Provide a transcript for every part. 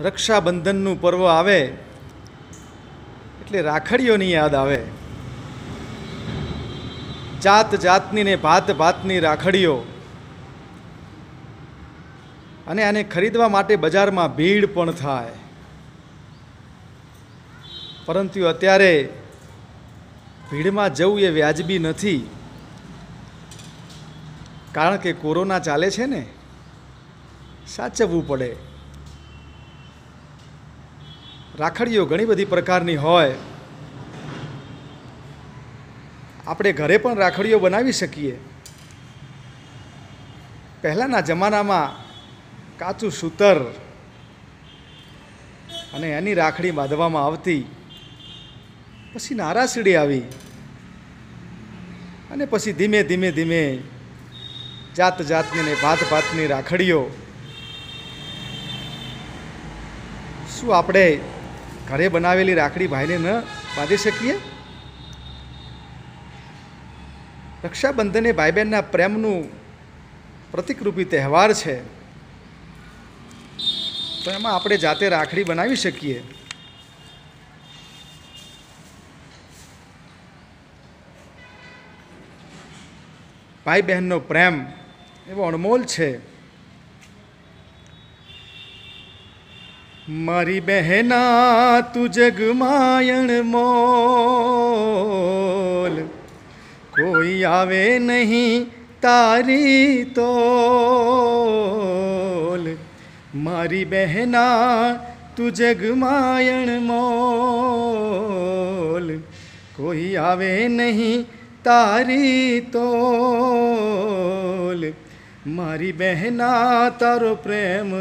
રક્ષાબંધનનું પર્વ આવે, એટલે રાખડીઓની યાદ આવે. જાત જાતની ને ભાત ભાતની રાખડીઓ. અને આને ખરીદવા માટે બજારમાં ભીડ પણ થાય. પરંતુ અત્યારે ભીડમાં જવું એ વ્યાજબી નથી. કારણ કે કોરોના ચાલે છે ને, સાચવવું પડે. રાખડીઓ ઘણી બધી પ્રકારની હોય. આપણે ઘરે પણ રાખડીઓ બનાવી શકીએ. પહેલાંના જમાનામાં કાચું સૂતર અને એની રાખડી બાંધવામાં આવતી. પછી નારાસીડી આવી. અને પછી ધીમે ધીમે ધીમે જાત જાતની ને ભાત ભાતની રાખડીઓ. શું આપણે ઘરે બનાવેલી રાખડી ભાઈને ન બાંધી શકીએ? રક્ષાબંધન એ ભાઈ બહેનના પ્રેમનું પ્રતિકરૂપી તહેવાર છે. તો એમાં આપણે જાતે રાખડી બનાવી શકીએ. ભાઈ બહેનનો પ્રેમ એવો અણમોલ છે. મારી બહેના, તું જગમાયણ મોલ. કોઈ આવે નહીં તારી તોલ. મારી બહેના, તું જગમાયણ મોલ. કોઈ આવે નહીં તારી તોલ. મારી બહેના, તારો પ્રેમ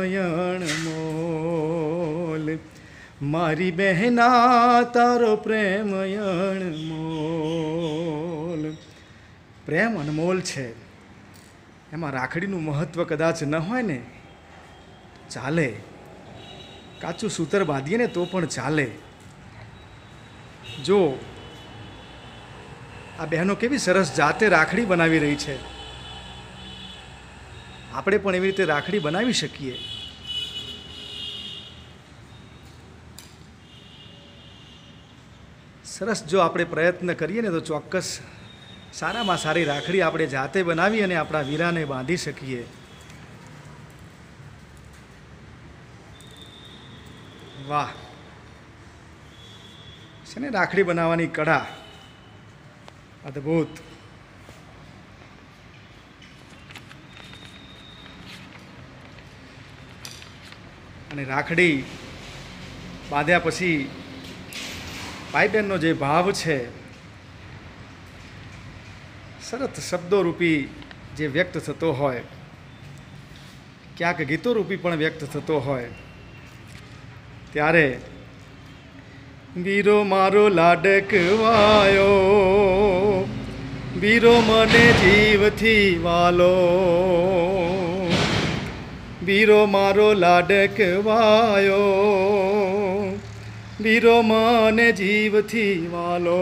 મોલ મારી બહેના તારો પ્રેમ મોલ. પ્રેમ અનમોલ છે. એમાં રાખડીનું મહત્વ કદાચ ન હોય ને, ચાલે. કાચું સૂતર બાંધીએ ને તો પણ ચાલે. જો આ બહેનો કેવી સરસ જાતે રાખડી બનાવી રહી છે. આપણે પણ એવી રીતે રાખડી બનાવી શકીએ. સરસ, જો આપણે પ્રયત્ન કરીએ ને તો ચોક્કસ સારામાં સારી રાખડી આપણે જાતે બનાવી અને આપણા વીરાને બાંધી શકીએ. વાહ. છે ને રાખડી બનાવવાની કળા? અદ્ભુત. અને રાખડી બાંધ્યા પછી ભાઈ બહેનનો જે ભાવ છે સરસ શબ્દોરૂપી જે વ્યક્ત થતો હોય, ક્યાંક ગીતોરૂપી પણ વ્યક્ત થતો હોય, ત્યારે વીરો મારો લાડકવાયો, વીરો મને જીવથી વાલો, વીરો મારો લાડકવાયો વીરો મને જીવથી વાલો.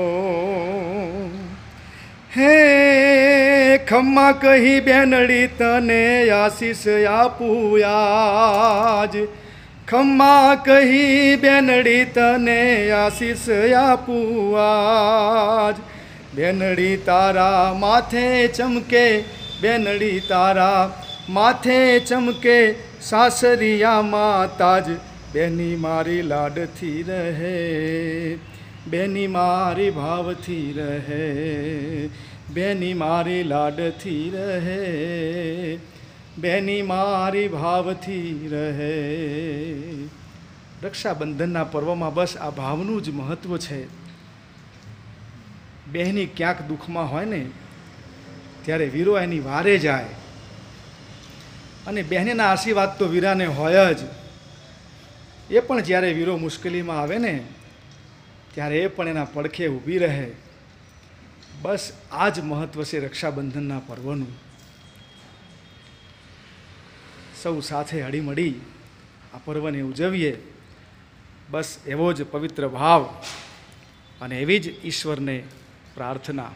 હે, ખમ્મા કહી બેનડી, તને આશીષ આપું આજ. ખમ્મા કહી બેનડી, તને આશીષ આપું આજ. બેનડી તારા માથે ચમકે, બેનડી તારા માથે ચમકે સાસરિયામાં તાજ બેની મારી લાડથી રહે, બેની મારી ભાવથી રહે, બેની મારી લાડથી રહે, બેની મારી ભાવથી રહે. રક્ષાબંધનના પર્વમાં બસ આ ભાવનું જ મહત્વ છે. બહેની ક્યાંક દુઃખમાં હોય ને, ત્યારે વીરો એની વારે જાય. અને બહેનના આશીર્વાદ તો વીરાને હોય જ. એ પણ જ્યારે વીરો મુશ્કેલીમાં આવે ને, ત્યારે એ પણ એના પડખે ઊભી રહે. બસ આ જ મહત્વ છે રક્ષાબંધનના પર્વનું. સૌ સાથે હળીમળી આ પર્વને ઉજવીએ. બસ એવો જ પવિત્ર ભાવ અને એવી જ ઈશ્વરને પ્રાર્થના.